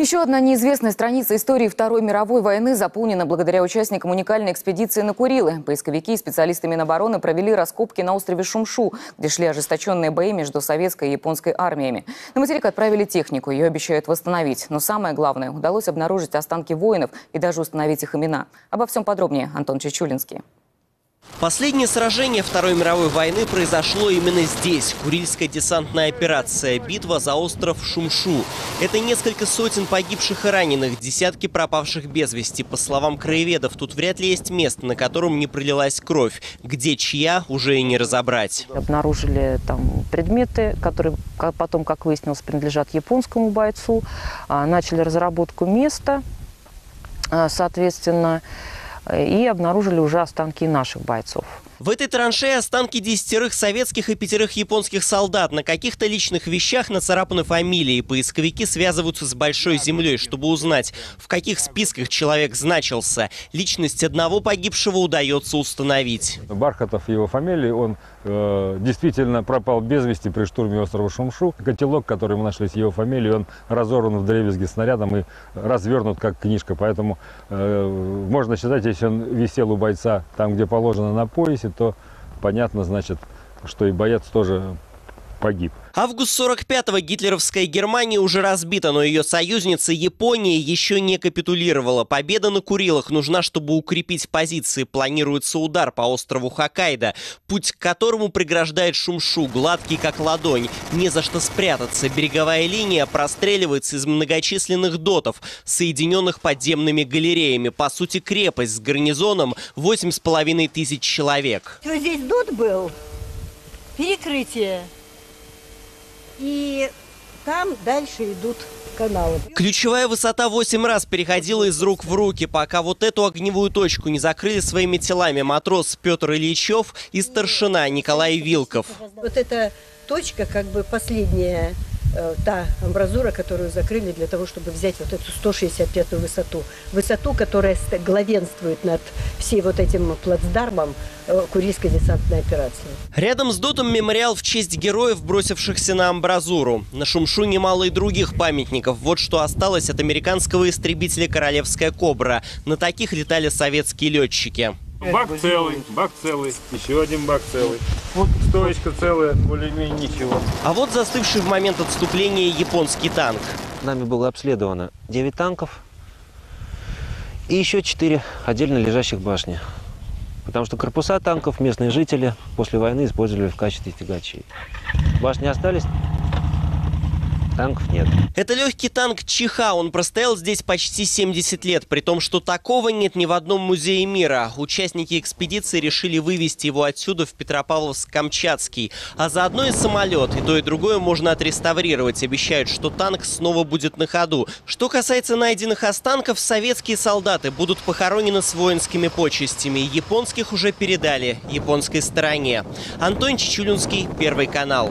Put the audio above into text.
Еще одна неизвестная страница истории Второй мировой войны заполнена благодаря участникам уникальной экспедиции на Курилы. Поисковики и специалисты Минобороны провели раскопки на острове Шумшу, где шли ожесточенные бои между советской и японской армиями. На материк отправили технику, ее обещают восстановить. Но самое главное, удалось обнаружить останки воинов и даже установить их имена. Обо всем подробнее Антон Чечулинский. Последнее сражение Второй мировой войны произошло именно здесь. Курильская десантная операция. Битва за остров Шумшу. Это несколько сотен погибших и раненых, десятки пропавших без вести. По словам краеведов, тут вряд ли есть место, на котором не пролилась кровь. Где чья, уже и не разобрать. Обнаружили там предметы, которые потом, как выяснилось, принадлежат японскому бойцу. А, начали разработку места, а, соответственно, и обнаружили уже останки наших бойцов. В этой траншее останки десятерых советских и пятерых японских солдат. На каких-то личных вещах нацарапаны фамилии. Поисковики связываются с Большой Землей, чтобы узнать, в каких списках человек значился. Личность одного погибшего удается установить. Бархатов его фамилии, он э, действительно пропал без вести при штурме острова Шумшу. Котелок, который мы нашли с его фамилией, он разорван в древесге снарядом и развернут как книжка. Поэтому э, можно считать, если он висел у бойца там, где положено на поясе, то понятно, значит, что и боец тоже погиб. Август 45-го гитлеровская Германия уже разбита, но ее союзница Япония еще не капитулировала. Победа на Курилах нужна, чтобы укрепить позиции. Планируется удар по острову Хоккайдо, путь к которому преграждает Шумшу, гладкий как ладонь. Не за что спрятаться. Береговая линия простреливается из многочисленных дотов, соединенных подземными галереями. По сути, крепость с гарнизоном 8,5 тысяч человек. Вот здесь дот был, перекрытие. И там дальше идут каналы. Ключевая высота 8 раз переходила из рук в руки, пока вот эту огневую точку не закрыли своими телами матрос Петр Ильичев и старшина Николай Вилков. Вот эта точка как бы последняя та амбразура, которую закрыли для того, чтобы взять вот эту 165-ю высоту. Высоту, которая главенствует над всей вот этим плацдармом э, Курильской десантной операции. Рядом с дотом мемориал в честь героев, бросившихся на амбразуру. На Шумшу немало и других памятников. Вот что осталось от американского истребителя «Королевская кобра». На таких летали советские летчики. Бак целый, бак целый, еще один бак целый. Вот стоечка целая, более-менее ничего. А вот застывший в момент отступления японский танк. Нами было обследовано 9 танков и еще 4 отдельно лежащих башни. Потому что корпуса танков местные жители после войны использовали в качестве тягачей. Башни остались, танков нет. Это легкий танк Чиха. Он простоял здесь почти 70 лет, при том, что такого нет ни в одном музее мира. Участники экспедиции решили вывести его отсюда в Петропавловск-Камчатский. А заодно и самолет. И то, и другое можно отреставрировать. Обещают, что танк снова будет на ходу. Что касается найденных останков, советские солдаты будут похоронены с воинскими почестями. Японских уже передали японской стороне. Антон Чечулинский, Первый канал.